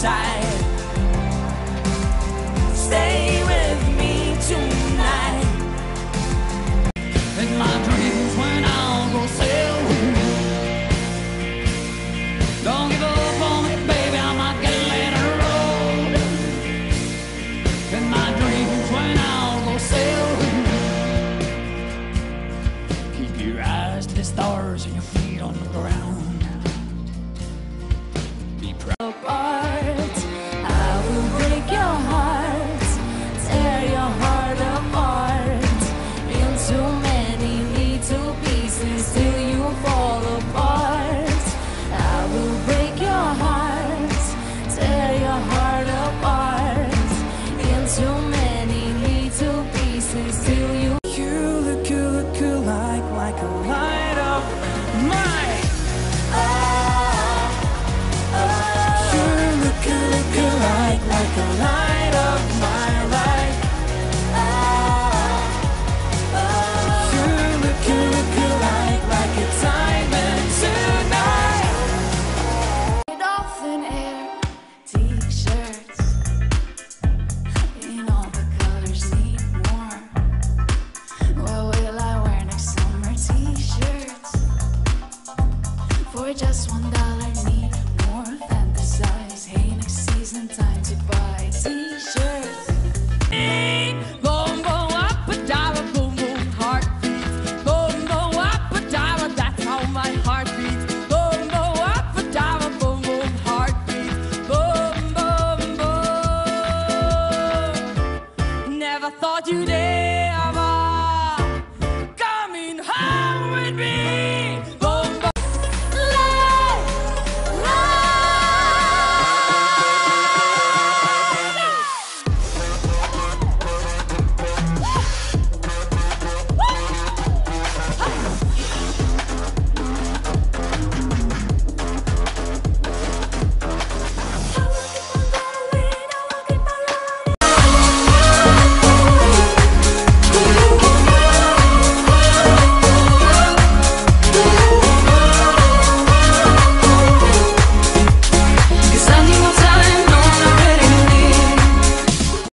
tight. Stay with me tonight. And my dreams when I'll go sailing. Don't give up on me, baby, I might get laid road. And my dreams when I'll go sailing. Keep your eyes to the stars and your feet on the ground. For just one dollar, need more fantasize. Hey, next season time.